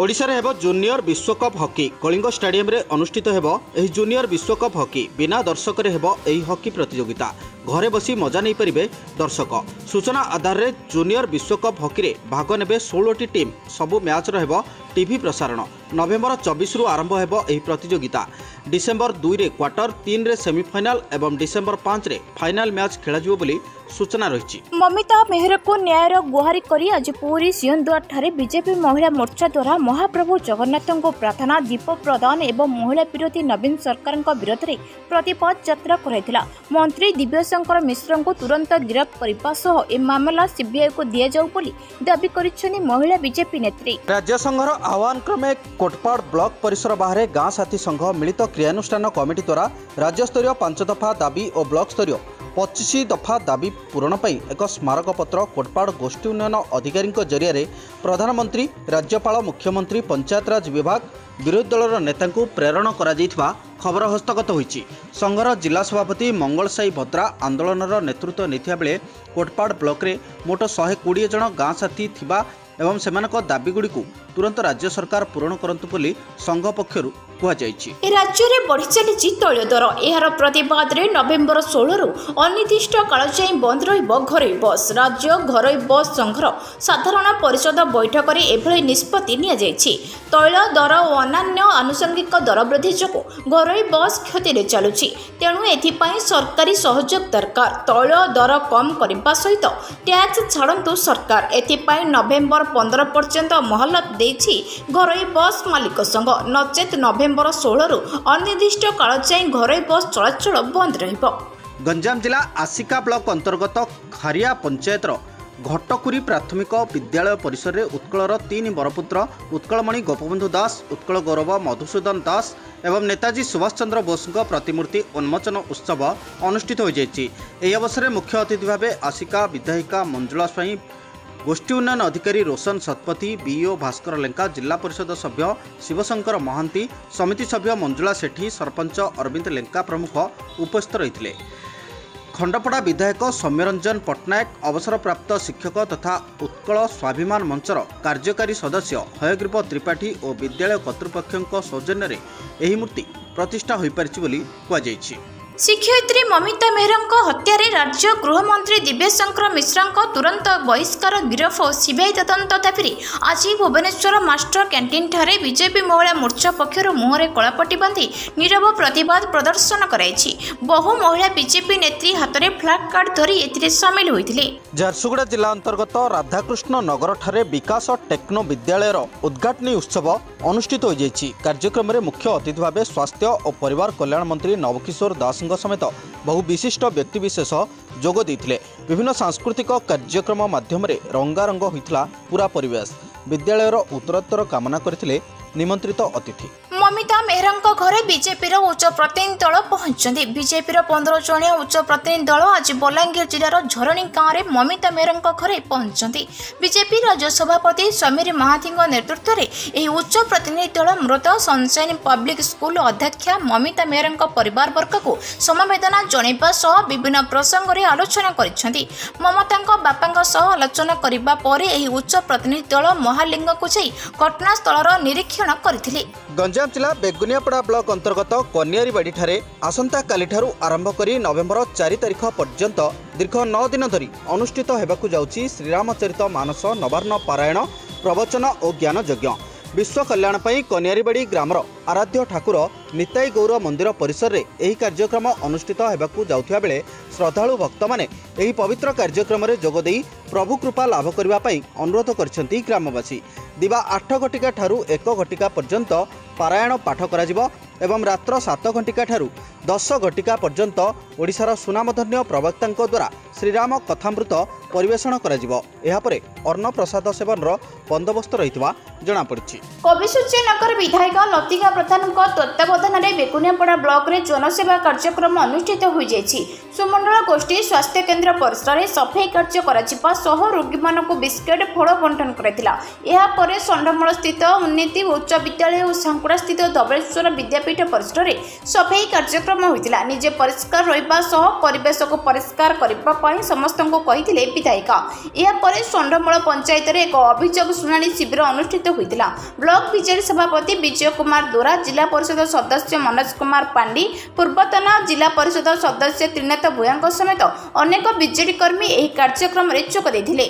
ଓଡ଼ିଶାରେ ହେବ ଜୁନିୟର ବିଶ୍ୱକପ୍ ହକି। କଳିଙ୍ଗ ଷ୍ଟାଡିୟମରେ ଅନୁଷ୍ଠିତ ହେବ ଏହି ଜୁନିୟର ବିଶ୍ୱକପ୍ ହକି। ବିନା ଦର୍ଶକରେ ହେବ ଏହି ହକି ପ୍ରତିଯୋଗିତା। ঘরে বসি মজা নেই পারে দর্শক। সূচনা আধারে জুনিয়র বিশ্বকপ হকিরে ভাগ নেবে ষোলটি টিম সবু ম্যাচ রহব টিভি প্রসারণ নভেম্বর চবিশরু আরম্ভ হব এই প্রতিযোগিতা ডিসেম্বর দুইরে কোয়ার্টর তিনরে সেমিফাইনাল এবং ডিসেম্বর পাঁচরে ফাইনাল ম্যাচ খেলা যাব বলে সূচনা রয়েছে মমিতা মেহরকু ন্যায়র গুহারি করে আজ পুরী সিয়ন্দুয়ারঠারে বিজেপি মহিলা মোর্চা দ্বারা মহাপ্রভু জগন্নাথ প্রার্থনা দীপ প্রদান এবং মহিলা বিরোধী নবীন সরকার বিরোধে প্রতিপদ যাত্রা করাইলা মন্ত্রী দিব্য ଦିବ୍ୟଶଙ୍କର ମିଶ୍ରଙ୍କୁ ତୁରନ୍ତ ଗିରଫ କରିବା ସହ ଏ ମାମଲା ସିବିଆଇକୁ ଦିଆଯାଉ ବୋଲି ଦାବି କରିଛନ୍ତି ମହିଳା ବିଜେପି ନେତ୍ରୀ। ରାଜ୍ୟ ସଂଘର ଆହ୍ୱାନ କ୍ରମେ କୋଟପାଡ଼ ବ୍ଲକ ପରିସର ବାହାରେ ଗାଁ ସାଥୀ ସଂଘ ମିଳିତ କ୍ରିୟାନୁଷ୍ଠାନ କମିଟି ଦ୍ୱାରା ରାଜ୍ୟସ୍ତରୀୟ ପାଞ୍ଚ ଦଫା ଦାବି ଓ ବ୍ଲକ ସ୍ତରୀୟ ପଚିଶ ଦଫା ଦାବି ପୂରଣ ପାଇଁ ଏକ ସ୍ମାରକପତ୍ର କୋଟପାଡ଼ ଗୋଷ୍ଠୀ ଉନ୍ନୟନ ଅଧିକାରୀଙ୍କ ଜରିଆରେ ପ୍ରଧାନମନ୍ତ୍ରୀ ରାଜ୍ୟପାଳ ମୁଖ୍ୟମନ୍ତ୍ରୀ ପଞ୍ଚାୟତରାଜ ବିଭାଗ ବିରୋଧୀ ଦଳର ନେତାଙ୍କୁ ପ୍ରେରଣ କରାଯାଇଥିବା ଖବର ହସ୍ତଗତ ହୋଇଛି। ସଂଘର ଜିଲ୍ଲା ସଭାପତି ମଙ୍ଗଳ ସାଇ ଭଦ୍ରା ଆନ୍ଦୋଳନର ନେତୃତ୍ୱ ନେଇଥିବା ବେଳେ କୋଟପାଡ଼ ବ୍ଲକରେ ମୋଟ ଶହେ କୋଡ଼ିଏ ଜଣ ଗାଁ ସାଥୀ ଥିବା ଏବଂ ସେମାନଙ୍କ ଦାବିଗୁଡ଼ିକୁ ତୁରନ୍ତ ରାଜ୍ୟ ସରକାର ପୂରଣ କରନ୍ତୁ ବୋଲି ସଂଘ ପକ୍ଷରୁ କୁହାଯାଇଛି। ରାଜ୍ୟରେ ବଢ଼ି ଚାଲିଛି ତୈଳ ଦର। ଏହାର ପ୍ରତିବାଦରେ ନଭେମ୍ବର ଷୋହଳରୁ ଅନିର୍ଦ୍ଦିଷ୍ଟ କାଳ ଯାଏଁ ବନ୍ଦ ରହିବ ଘରୋଇ ବସ୍। ରାଜ୍ୟ ଘରୋଇ ବସ୍ ସଂଘର ସାଧାରଣ ପରିଷଦ ବୈଠକରେ ଏଭଳି ନିଷ୍ପତ୍ତି ନିଆଯାଇଛି। ତୈଳ ଦର ଓ ଅନ୍ୟାନ୍ୟ ଆନୁଷଙ୍ଗିକ ଦର ବୃଦ୍ଧି ଯୋଗୁଁ ଘରୋଇ ବସ୍ କ୍ଷତିରେ ଚାଲୁଛି। ତେଣୁ ଏଥିପାଇଁ ସରକାରୀ ସହଯୋଗ ଦରକାର। ତୈଳ ଦର କମ୍ କରିବା ସହିତ ଟ୍ୟାକ୍ସ ଛାଡ଼ନ୍ତୁ ସରକାର। ଏଥିପାଇଁ ନଭେମ୍ବର ପନ୍ଦର ପର୍ଯ୍ୟନ୍ତ ମହଲତ ଦେଇଛି ଘରୋଇ ବସ୍ ମାଲିକ ସଂଘ। ନଚେତ୍ ନଭେମ୍ବର ଷୋହଳରୁ ଅନିର୍ଦ୍ଦିଷ୍ଟ କାଳ ଯାଏଁ ଘରୋଇ ବସ୍ ଚଳାଚଳ ବନ୍ଦ ରହିବ। ଗଞ୍ଜାମ ଜିଲ୍ଲା ଆସିକା ବ୍ଲକ ଅନ୍ତର୍ଗତ ଖାରିଆ ପଞ୍ଚାୟତର ଘଟକୁରି ପ୍ରାଥମିକ ବିଦ୍ୟାଳୟ ପରିସରରେ ଉତ୍କଳର ତିନି ବରପୁତ୍ର ଉତ୍କଳମଣି ଗୋପବନ୍ଧୁ ଦାସ ଉତ୍କଳ ଗୌରବ ମଧୁସୂଦନ ଦାସ ଏବଂ ନେତାଜୀ ସୁଭାଷ ଚନ୍ଦ୍ର ବୋଷଙ୍କ ପ୍ରତିମୂର୍ତ୍ତି ଉନ୍ମୋଚନ ଉତ୍ସବ ଅନୁଷ୍ଠିତ ହୋଇଯାଇଛି। ଏହି ଅବସରରେ ମୁଖ୍ୟ ଅତିଥି ଭାବେ ଆସିକା ବିଧାୟିକା ମଞ୍ଜୁଳା ସ୍ୱାଇଁ ଗୋଷ୍ଠୀ ଉନ୍ନୟନ ଅଧିକାରୀ ରୋଶନ ଶତପଥୀ ବିଇଓ ଭାସ୍କର ଲେଙ୍କା ଜିଲ୍ଲା ପରିଷଦ ସଭ୍ୟ ଶିବଶଙ୍କର ମହାନ୍ତି ସମିତି ସଭ୍ୟ ମଞ୍ଜୁଳା ସେଠୀ ସରପଞ୍ଚ ଅରବିନ୍ଦ ଲେଙ୍କା ପ୍ରମୁଖ ଉପସ୍ଥିତ ରହିଥିଲେ। ଖଣ୍ଡପଡ଼ା ବିଧାୟକ ସୌମ୍ୟରଞ୍ଜନ ପଟ୍ଟନାୟକ ଅବସରପ୍ରାପ୍ତ ଶିକ୍ଷକ ତଥା ଉତ୍କଳ ସ୍ୱାଭିମାନ ମଞ୍ଚର କାର୍ଯ୍ୟକାରୀ ସଦସ୍ୟ ହୟଗ୍ରୀବ ତ୍ରିପାଠୀ ଓ ବିଦ୍ୟାଳୟ କର୍ତ୍ତୃପକ୍ଷଙ୍କ ସୌଜନ୍ୟରେ ଏହି ମୂର୍ତ୍ତି ପ୍ରତିଷ୍ଠା ହୋଇପାରିଛି ବୋଲି କୁହାଯାଇଛି। ଶିକ୍ଷୟିତ୍ରୀ ମମିତା ମେହେରଙ୍କ ହତ୍ୟାରେ ରାଜ୍ୟ ଗୃହମନ୍ତ୍ରୀ ଦିବ୍ୟଶଙ୍କର ମିଶ୍ରଙ୍କ ତୁରନ୍ତ ବହିଷ୍କାର ଗିରଫ ଓ ସିବିଆଇ ତଦନ୍ତ ଦାବିରେ ଆଜି ଭୁବନେଶ୍ୱର ମାଷ୍ଟର କ୍ୟାଣ୍ଟିନ୍ଠାରେ ବିଜେପି ମହିଳା ମୋର୍ଚ୍ଚା ପକ୍ଷରୁ ମୁହଁରେ କଳାପଟି ବାନ୍ଧି ନିରବ ପ୍ରତିବାଦ ପ୍ରଦର୍ଶନ କରାଯାଇଛି ବହୁ ମହିଳା ବିଜେପି ନେତ୍ରୀ ହାତରେ ଫ୍ଲାଗ କାର୍ଡ ଧରି ଏଥିରେ ସାମିଲ ହୋଇଥିଲେ। ଝାରସୁଗୁଡ଼ା ଜିଲ୍ଲା ଅନ୍ତର୍ଗତ ରାଧାକୃଷ୍ଣ ନଗରଠାରେ ବିକାଶ ଟେକ୍ନୋ ବିଦ୍ୟାଳୟର ଉଦ୍ଘାଟନୀ ଉତ୍ସବ ଅନୁଷ୍ଠିତ ହୋଇଯାଇଛି। କାର୍ଯ୍ୟକ୍ରମରେ ମୁଖ୍ୟ ଅତିଥି ଭାବେ ସ୍ୱାସ୍ଥ୍ୟ ଓ ପରିବାର କଲ୍ୟାଣ ମନ୍ତ୍ରୀ ନବକିଶୋର ଦାସଙ୍କ ସମେତ ବହୁ ବିଶିଷ୍ଟ ବ୍ୟକ୍ତିବିଶେଷ ଯୋଗ ଦେଇଥିଲେ। ବିଭିନ୍ନ ସାଂସ୍କୃତିକ କାର୍ଯ୍ୟକ୍ରମ ମାଧ୍ୟମରେ ରଙ୍ଗାରଙ୍ଗ ହୋଇଥିଲା ପୁରା ପରିବେଶ। ବିଦ୍ୟାଳୟର ଉତ୍ତରୋତ୍ତର କାମନା କରିଥିଲେ ନିମନ୍ତ୍ରିତ ଅତିଥି। ମମିତା ମେହେରଙ୍କ ଘରେ ବିଜେପିର ଉଚ୍ଚ ପ୍ରତିନିଧି ଦଳ ପହଞ୍ଚିଛନ୍ତି। ବିଜେପିର ପନ୍ଦର ଜଣିଆ ଉଚ୍ଚ ପ୍ରତିନିଧି ଦଳ ଆଜି ବଲାଙ୍ଗୀର ଜିଲ୍ଲାର ଝରଣୀ ଗାଁରେ ମମିତା ମେହେରଙ୍କ ଘରେ ପହଞ୍ଚିଛନ୍ତି। ବିଜେପି ରାଜ୍ୟ ସଭାପତି ସମୀର ମହାନ୍ତିଙ୍କ ନେତୃତ୍ୱରେ ଏହି ଉଚ୍ଚ ପ୍ରତିନିଧି ଦଳ ମୃତ ସନସାଇନ୍ ପବ୍ଲିକ୍ ସ୍କୁଲ ଅଧ୍ୟକ୍ଷା ମମିତା ମେହେରଙ୍କ ପରିବାରବର୍ଗକୁ ସମବେଦନା ଜଣାଇବା ସହ ବିଭିନ୍ନ ପ୍ରସଙ୍ଗରେ ଆଲୋଚନା କରିଛନ୍ତି। ମମତାଙ୍କ ବାପାଙ୍କ ସହ ଆଲୋଚନା କରିବା ପରେ ଏହି ଉଚ୍ଚ ପ୍ରତିନିଧି ଦଳ ମହାଲିଙ୍ଗକୁ ଯାଇ ଘଟଣାସ୍ଥଳର ନିରୀକ୍ଷଣ କରିଥିଲେ। ଗଞ୍ଜାମ ଜିଲ୍ଲା ବେଗୁନିଆପଡ଼ା ବ୍ଲକ ଅନ୍ତର୍ଗତ କନିଆରୀବାଡ଼ିଠାରେ ଆସନ୍ତାକାଲିଠାରୁ ଆରମ୍ଭ କରି ନଭେମ୍ବର ଚାରି ତାରିଖ ପର୍ଯ୍ୟନ୍ତ ଦୀର୍ଘ ନଅ ଦିନ ଧରି ଅନୁଷ୍ଠିତ ହେବାକୁ ଯାଉଛି ଶ୍ରୀରାମଚରିତ ମାନସ ନବାର୍ଣ୍ଣ ପାରାୟଣ ପ୍ରବଚନ ଓ ଜ୍ଞାନ ଯଜ୍ଞ ବିଶ୍ୱ କଲ୍ୟାଣ ପାଇଁ କନିଆରୀବାଡ଼ି ଗ୍ରାମର ଆରାଧ୍ୟ ଠାକୁର ନିତାଇ ଗୌର ମନ୍ଦିର ପରିସରରେ ଏହି କାର୍ଯ୍ୟକ୍ରମ ଅନୁଷ୍ଠିତ ହେବାକୁ ଯାଉଥିବା ବେଳେ ଶ୍ରଦ୍ଧାଳୁ ଭକ୍ତମାନେ ଏହି ପବିତ୍ର କାର୍ଯ୍ୟକ୍ରମରେ ଯୋଗ ଦେଇ ପ୍ରଭୁ କୃପା ଲାଭ କରିବା ପାଇଁ ଅନୁରୋଧ କରିଛନ୍ତି ଗ୍ରାମବାସୀ। ଦିବା ଆଠ ଘଟିକା ଠାରୁ ଏକ ଘଟିକା ପର୍ଯ୍ୟନ୍ତ ପାରାୟଣ ପାଠ କରାଯିବ ଏବଂ ରାତ୍ର ସାତ ଘଟିକା ଠାରୁ ଦଶ ଘଟିକା ପର୍ଯ୍ୟନ୍ତ ଓଡ଼ିଶାର ସୁନାମଧନ୍ୟ ପ୍ରବକ୍ତାଙ୍କ ଦ୍ୱାରା ଶ୍ରୀରାମ କଥାମୃତ ପରିବେଷଣ କରାଯିବ। ଏହାପରେ ଅନ୍ନପ୍ରସାଦ ସେବନର ବନ୍ଦୋବସ୍ତ ରହିଥିବା ଜଣାପଡ଼ିଛି। କବିସୂର୍ଯ୍ୟନଗର ବିଧାୟକ ଲତିକା ପ୍ରଧାନଙ୍କ ତତ୍ତ୍ୱାବଧାନରେ ବେଗୁନିଆପଡ଼ା ବ୍ଲକରେ ଜନସେବା କାର୍ଯ୍ୟକ୍ରମ ଅନୁଷ୍ଠିତ ହୋଇଯାଇଛି। ସୁମଣ୍ଡଳ ଗୋଷ୍ଠୀ ସ୍ୱାସ୍ଥ୍ୟ କେନ୍ଦ୍ର ପରିସରରେ ସଫେଇ କାର୍ଯ୍ୟ କରାଯିବା ସହ ରୋଗୀମାନଙ୍କୁ ବିସ୍କେଟ୍ ଫଳ ବଣ୍ଟନ କରାଯାଇଥିଲା ଏହାପରେ ଷଣ୍ଢମୂଳ ସ୍ଥିତ ଉନ୍ନତି ଉଚ୍ଚ ବିଦ୍ୟାଳୟ ଓ ସାଙ୍କୁଡ଼ା ସ୍ଥିତ ଧବଳେଶ୍ୱର ବିଦ୍ୟାପୀଠ ପରିସରରେ ସଫେଇ କାର୍ଯ୍ୟକ୍ରମ ହୋଇଥିଲା। ନିଜେ ପରିଷ୍କାର ରହିବା ସହ ପରିବେଶକୁ ପରିଷ୍କାର କରିବା ପାଇଁ ସମସ୍ତଙ୍କୁ କହିଥିଲେ ବିଧାୟିକା। ଏହାପରେ ଷଣ୍ଢମୂଳ ପଞ୍ଚାୟତରେ ଏକ ଅଭିଯୋଗ ଶୁଣାଣି ଶିବିର ଅନୁଷ୍ଠିତ ହୋଇଥିଲା। ବ୍ଲକ ବିଜେଡି ସଭାପତି ବିଜୟ କୁମାର ଦୋରା ଜିଲ୍ଲା ପରିଷଦ ସଦସ୍ୟ ମନୋଜ କୁମାର ପାଣ୍ଡି ପୂର୍ବତନ ଜିଲ୍ଲା ପରିଷଦ ସଦସ୍ୟ ତ୍ରିନାଥ ଭୂୟାଙ୍କ ସମେତ ଅନେକ ବିଜେଡି କର୍ମୀ ଏହି କାର୍ଯ୍ୟକ୍ରମରେ ଯୋଗ ଦେଇଥିଲେ।